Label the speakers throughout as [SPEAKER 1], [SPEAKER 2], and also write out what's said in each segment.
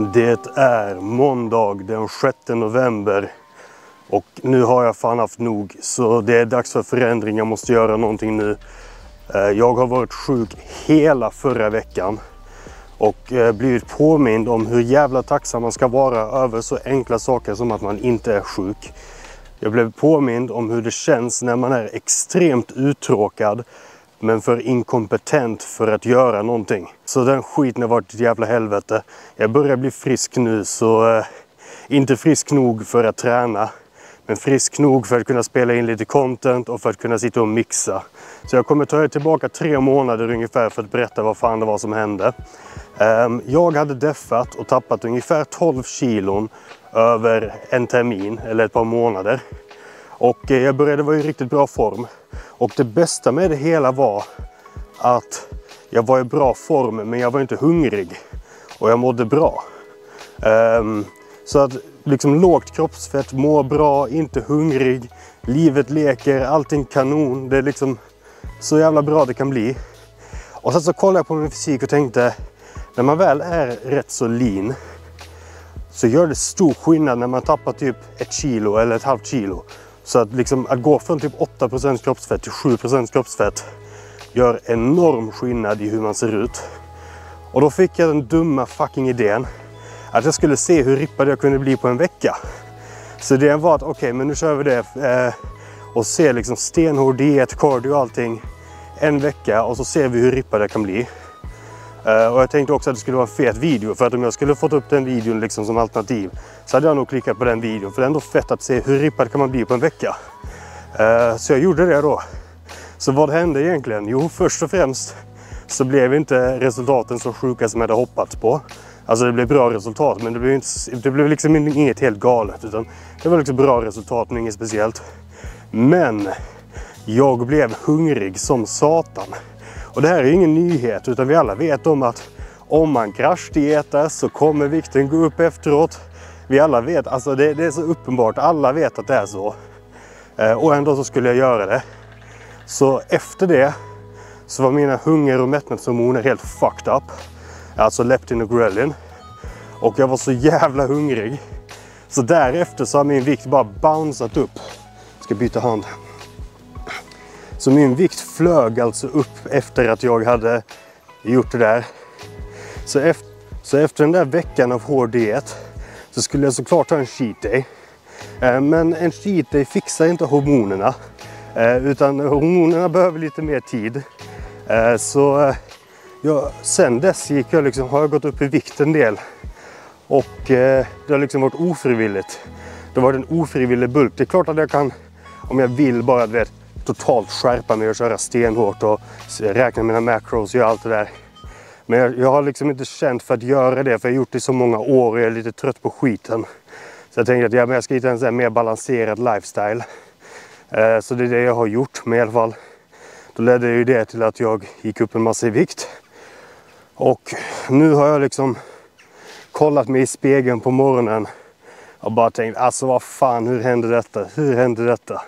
[SPEAKER 1] Det är måndag den 6 november och nu har jag fan haft nog så det är dags för förändring. Jag måste göra någonting nu. Eh, jag har varit sjuk hela förra veckan och eh, blivit påmind om hur jävla tacksam man ska vara över så enkla saker som att man inte är sjuk. Jag blev påmind om hur det känns när man är extremt uttråkad men för inkompetent för att göra någonting. Så den skiten har varit ett jävla helvete. Jag börjar bli frisk nu så eh, inte frisk nog för att träna. Men frisk nog för att kunna spela in lite content och för att kunna sitta och mixa. Så jag kommer ta er tillbaka tre månader ungefär för att berätta vad fan det var som hände. Ehm, jag hade deffat och tappat ungefär 12 kilon över en termin eller ett par månader. Och eh, jag började vara i riktigt bra form. Och det bästa med det hela var att jag var i bra form men jag var inte hungrig. Och jag mådde bra. Um, så att liksom lågt kroppsfett, må bra, inte hungrig, livet leker, allting kanon. Det är liksom så jävla bra det kan bli. Och sen så kollade jag på min fysik och tänkte, när man väl är rätt så lean så gör det stor skillnad när man tappar typ ett kilo eller ett halvt kilo. Så att, liksom, att gå från typ 8% kroppsfett till 7% kroppsfett gör enorm skillnad i hur man ser ut. Och då fick jag den dumma fucking idén att jag skulle se hur rippad jag kunde bli på en vecka. Så idén var att okej, okay, men nu kör vi det eh, och ser liksom stenhård diet, cardio och allting en vecka och så ser vi hur rippad jag kan bli. Eh, och jag tänkte också att det skulle vara en fet video för att om jag skulle fått upp den videon liksom som alternativ så hade jag nog klickat på den videon för det är ändå fett att se hur rippad kan man bli på en vecka. Eh, så jag gjorde det då. Så vad hände egentligen? Jo, först och främst så blev inte resultaten så sjuka som jag hade hoppats på. Alltså det blev bra resultat men det blev, inte, det blev liksom inget helt galet utan det var liksom bra resultat men inget speciellt. Men jag blev hungrig som satan. Och det här är ingen nyhet utan vi alla vet om att om man kraschdietar så kommer vikten gå upp efteråt. Vi alla vet, alltså det, det är så uppenbart, alla vet att det är så. Eh, och ändå så skulle jag göra det. Så efter det så var mina hunger och mättnadshormoner helt fucked up. Alltså leptin och ghrelin. Och jag var så jävla hungrig. Så därefter så har min vikt bara bounceat upp. Jag ska byta hand. Så min vikt flög alltså upp efter att jag hade gjort det där. Så efter, så efter den där veckan av hård diet så skulle jag såklart ha en cheat day. Eh, men en cheat day fixar inte hormonerna. Eh, utan hormonerna behöver lite mer tid. Eh, så ja, sen dess gick jag liksom, har jag gått upp i vikt en del. Och det har liksom varit ofrivilligt. Det har varit en ofrivillig bulk. Det är klart att jag kan, om jag vill bara vet, totalt skärpa mig och köra stenhårt och räkna mina macros och göra allt det där. Men jag, jag, har liksom inte känt för att göra det för jag har gjort det i så många år och jag är lite trött på skiten. Så jag tänkte att ja, jag ska hitta en sån mer balanserad lifestyle. Eh, så det är det jag har gjort. Men i alla fall, då ledde ju det till att jag gick upp en massa i vikt. Och nu har jag liksom kollat mig i spegeln på morgonen och bara tänkt alltså vad fan hur hände detta? Hur hände detta?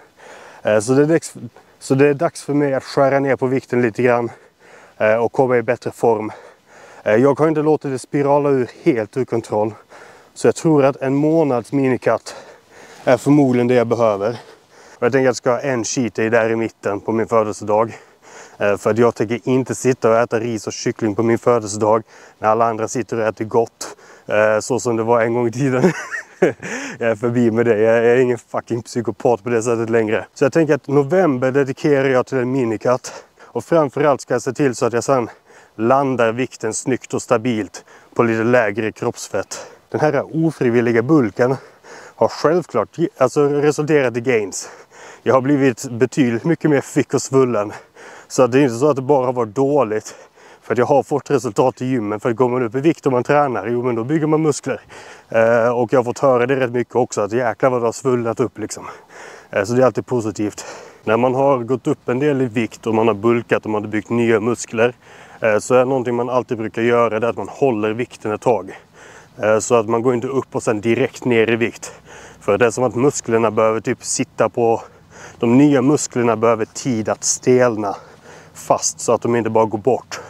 [SPEAKER 1] Eh, så det, är dags, så det är dags för mig att skära ner på vikten lite grann eh, och komma i bättre form. Eh, jag har inte låtit det spirala ur helt ur kontroll. Så jag tror att en månads minikatt är förmodligen det jag behöver. Och jag tänker att jag ska ha en cheat day där i mitten på min födelsedag. För att jag tänker inte sitta och äta ris och kyckling på min födelsedag när alla andra sitter och äter gott. Så som det var en gång i tiden. jag är förbi med det. Jag är ingen fucking psykopat på det sättet längre. Så jag tänker att november dedikerar jag till en minikatt. Och framförallt ska jag se till så att jag sen landar vikten snyggt och stabilt på lite lägre kroppsfett. Den här ofrivilliga bulken har självklart alltså resulterat i gains. Jag har blivit betydligt mycket mer fick och svullen. Så det är inte så att det bara har varit dåligt. För att jag har fått resultat i gymmen. För att går man upp i vikt och man tränar, jo men då bygger man muskler. Eh, och jag har fått höra det rätt mycket också, att jäklar vad det har svullnat upp liksom. Eh, så det är alltid positivt. När man har gått upp en del i vikt och man har bulkat och man har byggt nya muskler. Eh, så är någonting man alltid brukar göra det är att man håller vikten ett tag. Eh, så att man går inte upp och sen direkt ner i vikt. För det är som att musklerna behöver typ sitta på... De nya musklerna behöver tid att stelna fast så att de inte bara går bort.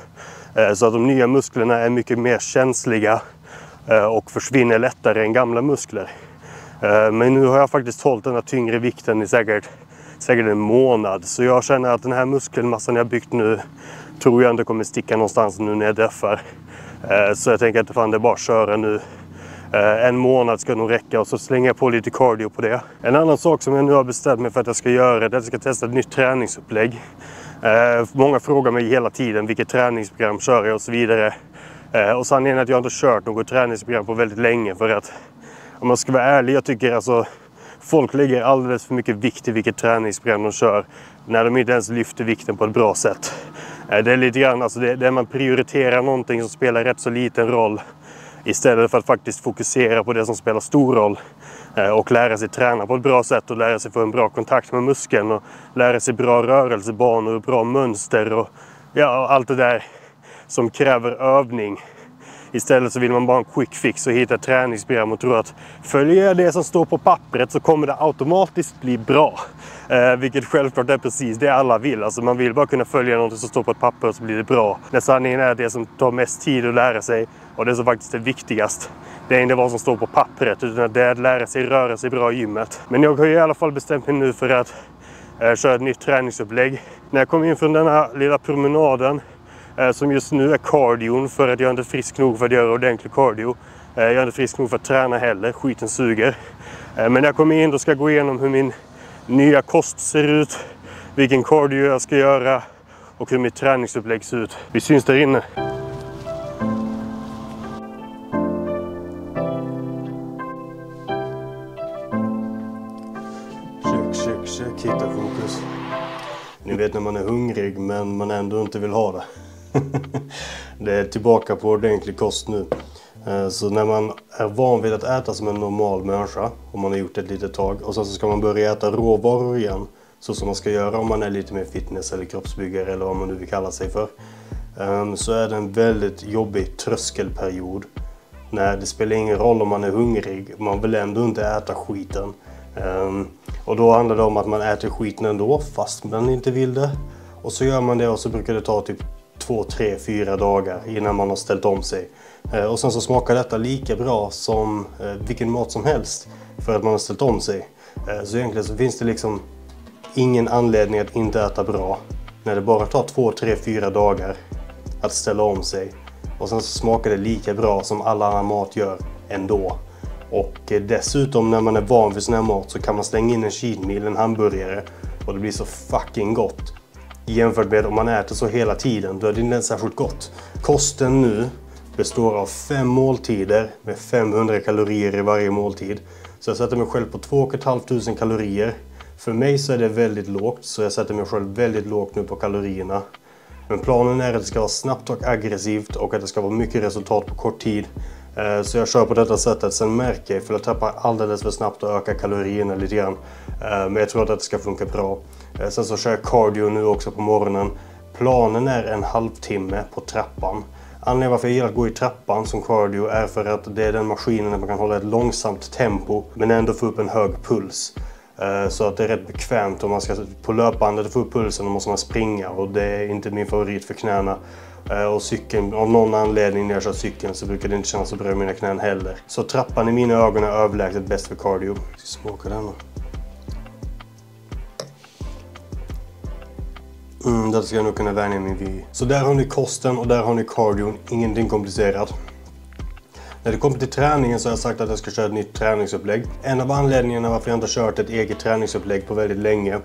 [SPEAKER 1] Eh, så att de nya musklerna är mycket mer känsliga eh, och försvinner lättare än gamla muskler. Eh, men nu har jag faktiskt hållit den här tyngre vikten i säkert, säkert en månad. Så jag känner att den här muskelmassan jag byggt nu tror jag inte kommer sticka någonstans nu när jag deffar. Så jag tänker att fan, det är bara att köra nu. En månad ska nog räcka och så slänger jag på lite cardio på det. En annan sak som jag nu har bestämt mig för att jag ska göra är att jag ska testa ett nytt träningsupplägg. Eh, många frågar mig hela tiden vilket träningsprogram kör jag och så vidare. Eh, och sanningen är att jag inte kört något träningsprogram på väldigt länge för att om man ska vara ärlig, jag tycker alltså folk lägger alldeles för mycket vikt i vilket träningsprogram de kör när de inte ens lyfter vikten på ett bra sätt. Eh, det är lite grann alltså det, det man prioriterar någonting som spelar rätt så liten roll istället för att faktiskt fokusera på det som spelar stor roll Eh, och lära sig träna på ett bra sätt och lära sig få en bra kontakt med muskeln och lära sig bra rörelsebanor och bra mönster och ja, allt det där som kräver övning Istället så vill man bara ha en quick fix och hitta ett träningsprogram och tro att följer jag det som står på pappret så kommer det automatiskt bli bra. Eh, vilket självklart är precis det alla vill. Alltså man vill bara kunna följa något som står på ett papper och så blir det bra. När sanningen är att det som tar mest tid att lära sig och det som faktiskt är viktigast det är inte vad som står på pappret utan det är att lära sig röra sig bra i gymmet. Men jag har ju i alla fall bestämt mig nu för att eh, köra ett nytt träningsupplägg. När jag kom in från den här lilla promenaden Eh, som just nu är cardion för att jag är inte frisk nog för att göra ordentlig cardio. Eh, jag är inte frisk nog för att träna heller, skiten suger. Eh, men när jag kommer in då ska jag gå igenom hur min nya kost ser ut, vilken cardio jag ska göra och hur mitt träningsupplägg ser ut. Vi syns där inne. Check, check, check, hitta fokus. Ni vet när man är hungrig men man ändå inte vill ha det. det är tillbaka på ordentlig kost nu. Eh, så när man är van vid att äta som en normal människa, om man har gjort det ett litet tag, och sen så ska man börja äta råvaror igen, så som man ska göra om man är lite mer fitness eller kroppsbyggare eller vad man nu vill kalla sig för, ehm, så är det en väldigt jobbig tröskelperiod. När det spelar ingen roll om man är hungrig, man vill ändå inte äta skiten. Ehm, och då handlar det om att man äter skiten ändå, fast man inte vill det. Och så gör man det och så brukar det ta typ två, tre, fyra dagar innan man har ställt om sig. Eh, och sen så smakar detta lika bra som eh, vilken mat som helst för att man har ställt om sig. Eh, så egentligen så finns det liksom ingen anledning att inte äta bra när det bara tar två, tre, fyra dagar att ställa om sig. Och sen så smakar det lika bra som all annan mat gör ändå. Och dessutom när man är van vid sån här mat så kan man slänga in en cheat meal, en hamburgare och det blir så fucking gott. Jämfört med om man äter så hela tiden, då är det inte särskilt gott. Kosten nu består av fem måltider med 500 kalorier i varje måltid. Så jag sätter mig själv på 2 500 kalorier. För mig så är det väldigt lågt, så jag sätter mig själv väldigt lågt nu på kalorierna. Men planen är att det ska vara snabbt och aggressivt och att det ska vara mycket resultat på kort tid. Eh, så jag kör på detta sättet. Sen märker jag ifall jag tappar alldeles för snabbt och ökar kalorierna lite grann. Eh, men jag tror att det ska funka bra. Eh, sen så kör jag cardio nu också på morgonen. Planen är en halvtimme på trappan. Anledningen varför jag gillar att gå i trappan som cardio är för att det är den maskinen där man kan hålla ett långsamt tempo men ändå få upp en hög puls. Eh, så att det är rätt bekvämt om man ska på löpbandet få upp pulsen då måste man springa och det är inte min favorit för knäna. Eh, och cykeln, av någon anledning när jag kör cykeln så brukar det inte kännas så bra i mina knän heller. Så trappan i mina ögon är överlägset bäst för cardio. Ska smaka den då. Mm, där ska jag nog kunna vänja mig vid. Så där har ni kosten och där har ni cardio. Ingenting komplicerat. När det kommer till träningen så har jag sagt att jag ska köra ett nytt träningsupplägg. En av anledningarna varför jag inte har kört ett eget träningsupplägg på väldigt länge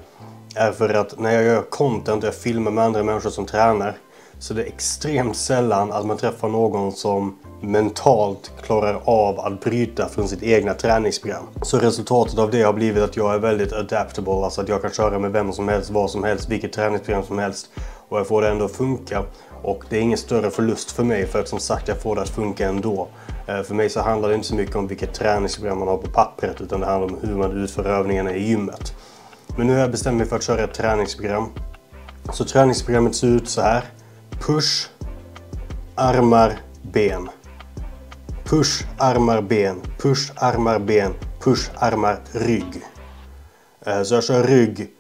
[SPEAKER 1] är för att när jag gör content och jag filmar med andra människor som tränar så det är extremt sällan att man träffar någon som mentalt klarar av att bryta från sitt egna träningsprogram. Så resultatet av det har blivit att jag är väldigt adaptable, alltså att jag kan köra med vem som helst, vad som helst, vilket träningsprogram som helst och jag får det ändå att funka. Och det är ingen större förlust för mig för att som sagt jag får det att funka ändå. Eh, för mig så handlar det inte så mycket om vilket träningsprogram man har på pappret utan det handlar om hur man utför övningarna i gymmet. Men nu har jag bestämt mig för att köra ett träningsprogram. Så träningsprogrammet ser ut så här. Push, armar, ben. Push, armar, ben. Push, armar, ben. Push, armar, rygg. Eh, så jag kör rygg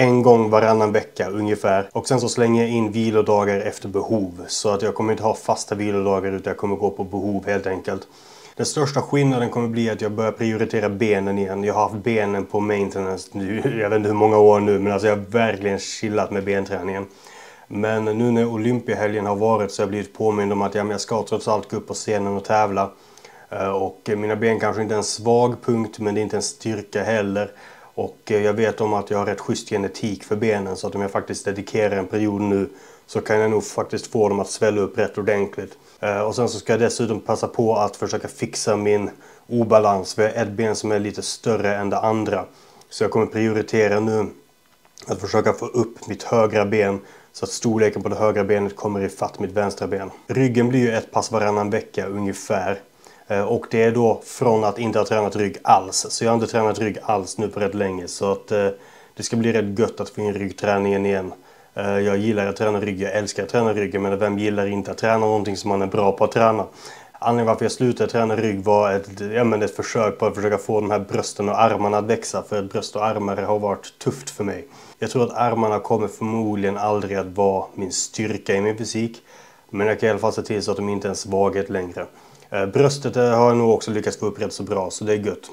[SPEAKER 1] en gång varannan vecka ungefär. Och sen så slänger jag in vilodagar efter behov. Så att jag kommer inte ha fasta vilodagar utan jag kommer gå på behov helt enkelt. Den största skillnaden kommer bli att jag börjar prioritera benen igen. Jag har haft benen på maintenance nu, jag vet inte hur många år nu, men alltså jag har verkligen chillat med benträningen. Men nu när Olympiahelgen har varit så har jag blivit påmind om att ja, jag ska trots allt gå upp på scenen och tävla. Eh, och mina ben kanske inte är en svag punkt, men det är inte en styrka heller. Och eh, jag vet om att jag har rätt schysst genetik för benen så att om jag faktiskt dedikerar en period nu så kan jag nog faktiskt få dem att svälla upp rätt ordentligt. Eh, och sen så ska jag dessutom passa på att försöka fixa min obalans. Vi har ett ben som är lite större än det andra. Så jag kommer prioritera nu att försöka få upp mitt högra ben så att storleken på det högra benet kommer ifatt mitt vänstra ben. Ryggen blir ju ett pass varannan vecka ungefär. Eh, och det är då från att inte ha tränat rygg alls. Så jag har inte tränat rygg alls nu på rätt länge. Så att eh, det ska bli rätt gött att få in ryggträningen igen. Eh, jag gillar att träna rygg, jag älskar att träna ryggen. Men vem gillar inte att träna någonting som man är bra på att träna? Anledningen varför jag slutade träna rygg var ett, ja, men ett försök på att försöka få de här brösten och armarna att växa. För att bröst och armar har varit tufft för mig. Jag tror att armarna kommer förmodligen aldrig att vara min styrka i min fysik. Men jag kan i alla fall se till så att de inte är en svaghet längre. Eh, bröstet eh, har jag nog också lyckats få upp rätt så bra, så det är gött.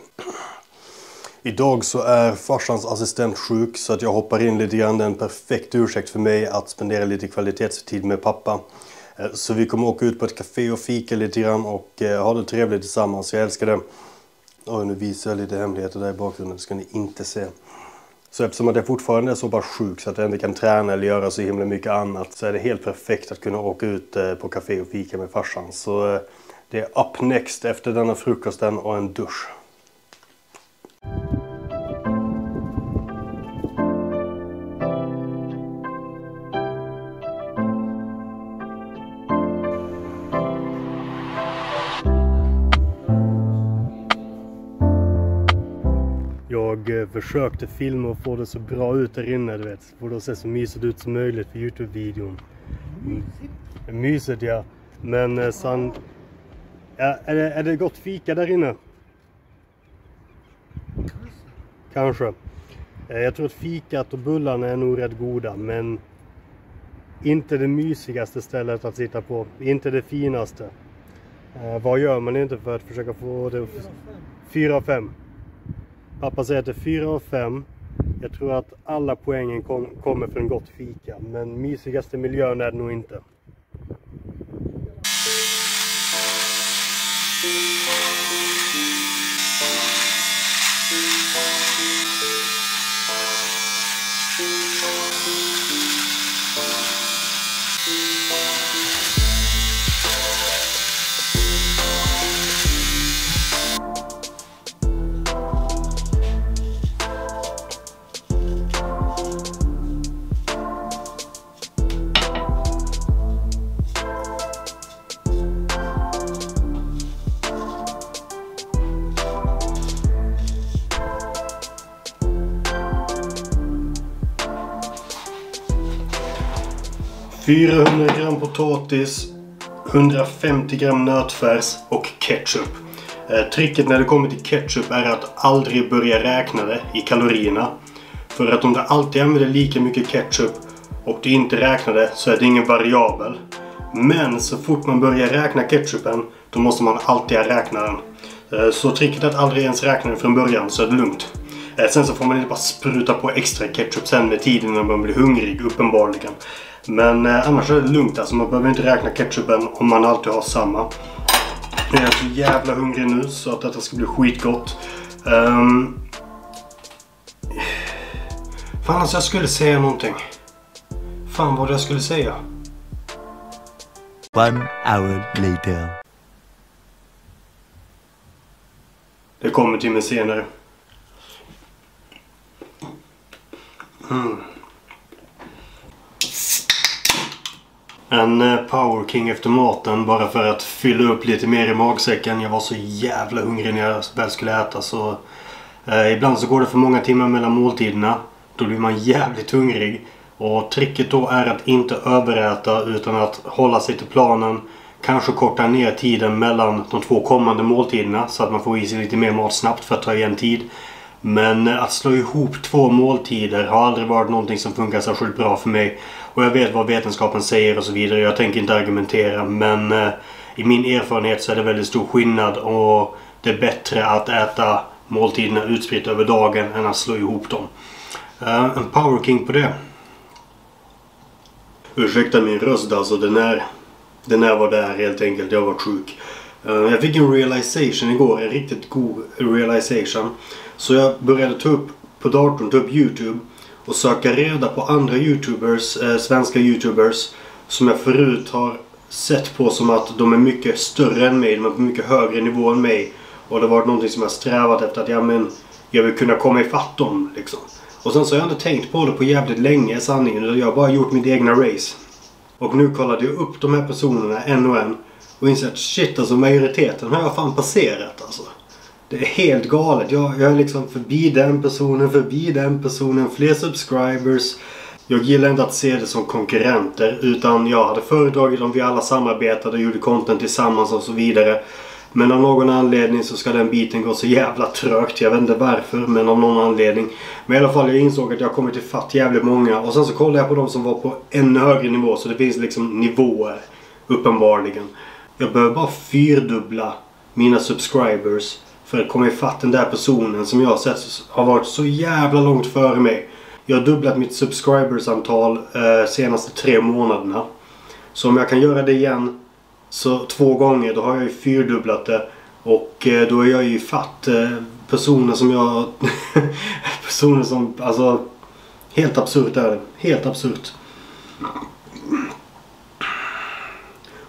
[SPEAKER 1] Idag så är farsans assistent sjuk så att jag hoppar in lite grann. Det är en perfekt ursäkt för mig att spendera lite kvalitetstid med pappa. Eh, så vi kommer åka ut på ett café och fika lite grann och ha det trevligt tillsammans. Jag älskar det. Oj, nu visar jag lite hemligheter där i bakgrunden. Det ska ni inte se. Så eftersom att jag fortfarande är så pass sjuk så att jag inte kan träna eller göra så himla mycket annat så är det helt perfekt att kunna åka ut på café och fika med farsan. Så det är up next efter denna frukosten och en dusch. Jag eh, försökte filma och få det så bra ut där inne, du vet. Få det att se så mysigt ut som möjligt för Youtube-videon. Mysigt? Mysigt ja. Men eh, sen Ja, är, det, är det gott fika där inne? Kanske. Kanske. jag tror att fikat och bullarna är nog rätt goda men inte det mysigaste stället att sitta på. Inte det finaste. Eh, vad gör man inte för att försöka få det... 4 av 5. Pappa säger att det är 4 av 5. Jag tror att alla poängen kom, kommer från gott fika. Men mysigaste miljön är det nog inte. 400 gram potatis, 150 gram nötfärs och ketchup. Eh, tricket när det kommer till ketchup är att aldrig börja räkna det i kalorierna. För att om du alltid använder lika mycket ketchup och du inte räknar det så är det ingen variabel. Men så fort man börjar räkna ketchupen då måste man alltid räkna den. Eh, så tricket är att aldrig ens räkna den från början så är det lugnt. Eh, sen så får man inte bara spruta på extra ketchup sen med tiden när man blir hungrig uppenbarligen. Men eh, annars är det lugnt alltså. Man behöver inte räkna ketchupen om man alltid har samma. Jag är så jävla hungrig nu så att detta ska bli skitgott. Um... Fan alltså jag skulle säga någonting. Fan vad jag skulle säga. One hour later. Det kommer till mig senare. Mm. En eh, Power King efter maten bara för att fylla upp lite mer i magsäcken. Jag var så jävla hungrig när jag väl skulle äta så... Eh, ibland så går det för många timmar mellan måltiderna. Då blir man jävligt hungrig. Och tricket då är att inte överäta utan att hålla sig till planen. Kanske korta ner tiden mellan de två kommande måltiderna så att man får i sig lite mer mat snabbt för att ta igen tid. Men eh, att slå ihop två måltider har aldrig varit någonting som funkar särskilt bra för mig. Och jag vet vad vetenskapen säger och så vidare. Jag tänker inte argumentera men eh, i min erfarenhet så är det väldigt stor skillnad och det är bättre att äta måltiderna utspritt över dagen än att slå ihop dem. Eh, en power king på det. Ursäkta min röst alltså, den är, den är vad det är helt enkelt. Jag var sjuk. Jag fick en realization igår, en riktigt god realization. Så jag började ta upp på datorn, ta upp Youtube och söka reda på andra Youtubers, eh, svenska Youtubers som jag förut har sett på som att de är mycket större än mig. De är på mycket högre nivå än mig. Och det har varit någonting som jag strävat efter att ja, men, jag vill kunna komma ifatt dem. Liksom. Och sen så har jag inte tänkt på det på jävligt länge sanningen. Jag har bara gjort mitt egna race. Och nu kollade jag upp de här personerna en och en. Och insåg att shit alltså majoriteten har jag fan passerat alltså. Det är helt galet. Jag, jag är liksom förbi den personen, förbi den personen, fler subscribers. Jag gillar inte att se det som konkurrenter utan jag hade föredragit om vi alla samarbetade och gjorde content tillsammans och så vidare. Men av någon anledning så ska den biten gå så jävla trögt. Jag vet inte varför men av någon anledning. Men i alla fall jag insåg att jag kommit ifatt jävligt många. Och sen så kollade jag på de som var på ännu högre nivå. Så det finns liksom nivåer. Uppenbarligen. Jag behöver bara fyrdubbla mina subscribers. För att komma ifatt den där personen som jag har sett har varit så jävla långt före mig. Jag har dubblat mitt subscribersamtal eh, senaste tre månaderna. Så om jag kan göra det igen så två gånger då har jag ju fyrdubblat det. Och eh, då är jag ju fatt eh, personer som jag... personer som... Alltså... Helt absurt är det. Helt absurt.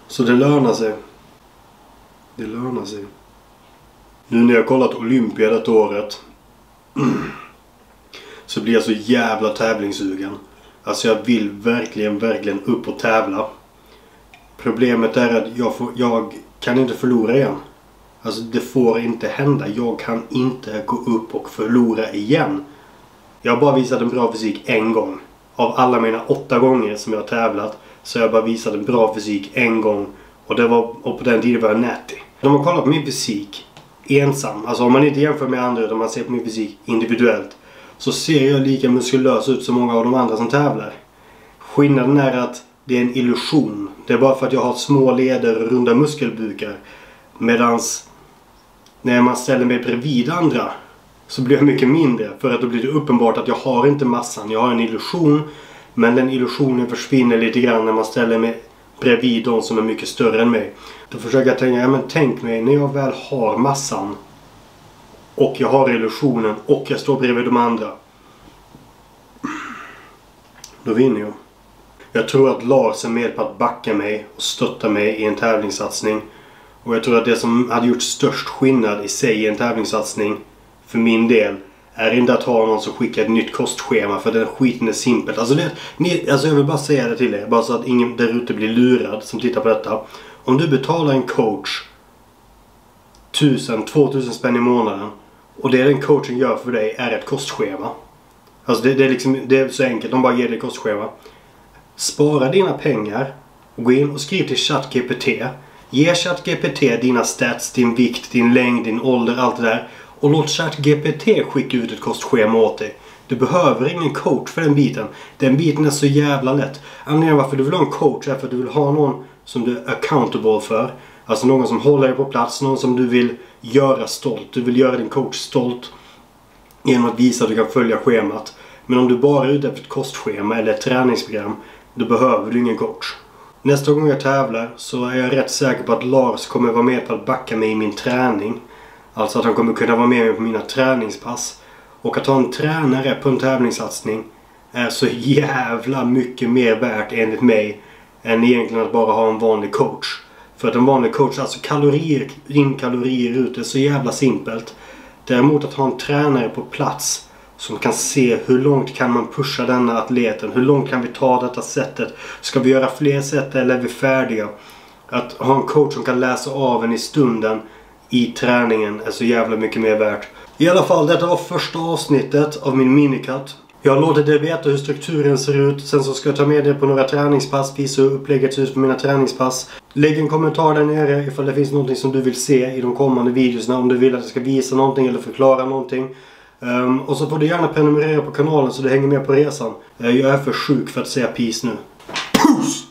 [SPEAKER 1] Så det lönar sig. Det lönar sig. Nu när jag kollat Olympia detta året. så blir jag så jävla tävlingssugen. Alltså jag vill verkligen, verkligen upp och tävla. Problemet är att jag, får, jag kan inte förlora igen. Alltså det får inte hända. Jag kan inte gå upp och förlora igen. Jag har bara visat en bra fysik en gång. Av alla mina åtta gånger som jag har tävlat så har jag bara visat en bra fysik en gång. Och, det var, och på den tiden var jag nätig. De har kollat på min fysik ensam. Alltså om man inte jämför med andra utan man ser på min fysik individuellt. Så ser jag lika muskulös ut som många av de andra som tävlar. Skillnaden är att det är en illusion. Det är bara för att jag har små leder och runda muskelbukar. Medans när man ställer mig bredvid andra så blir jag mycket mindre. För att då blir det uppenbart att jag har inte massan. Jag har en illusion. Men den illusionen försvinner lite grann när man ställer mig bredvid de som är mycket större än mig. Då försöker jag tänka, ja men tänk mig när jag väl har massan. Och jag har illusionen och jag står bredvid de andra. Då vinner jag. Jag tror att Lars är med på att backa mig och stötta mig i en tävlingssatsning. Och jag tror att det som hade gjort störst skillnad i sig i en tävlingssatsning för min del är inte att ha någon som skickar ett nytt kostschema för den skiten är simpelt. Alltså, det, ni, alltså jag vill bara säga det till er. Bara så att ingen där ute blir lurad som tittar på detta. Om du betalar en coach 1000-2000 spänn i månaden och det den coachen gör för dig är ett kostschema. Alltså det, det, är liksom, det är så enkelt. De bara ger dig ett kostschema. Spara dina pengar och gå in och skriv till ChatGPT. Ge ChatGPT dina stats, din vikt, din längd, din ålder, allt det där. Och låt ChatGPT skicka ut ett kostschema åt dig. Du behöver ingen coach för den biten. Den biten är så jävla lätt. Anledningen varför du vill ha en coach är för att du vill ha någon som du är accountable för. Alltså någon som håller dig på plats, någon som du vill göra stolt. Du vill göra din coach stolt genom att visa att du kan följa schemat. Men om du bara är ute efter ett kostschema eller ett träningsprogram då behöver du ingen coach. Nästa gång jag tävlar så är jag rätt säker på att Lars kommer vara med på att backa mig i min träning. Alltså att han kommer kunna vara med mig på mina träningspass. Och att ha en tränare på en tävlingssatsning är så jävla mycket mer värt enligt mig än egentligen att bara ha en vanlig coach. För att en vanlig coach, alltså kalorier in, kalorier ut, det är så jävla simpelt. Däremot att ha en tränare på plats som kan se hur långt kan man pusha denna atleten? Hur långt kan vi ta detta sättet? Ska vi göra fler sätt eller är vi färdiga? Att ha en coach som kan läsa av en i stunden i träningen är så jävla mycket mer värt. I alla fall, detta var första avsnittet av min minicut. Jag har låtit er veta hur strukturen ser ut. Sen så ska jag ta med er på några träningspass. Visa hur upplägget ser ut på mina träningspass. Lägg en kommentar där nere ifall det finns någonting som du vill se i de kommande videorna. Om du vill att jag ska visa någonting eller förklara någonting. Um, och så får du gärna prenumerera på kanalen så du hänger med på resan. Eh, jag är för sjuk för att säga peace nu. Puss!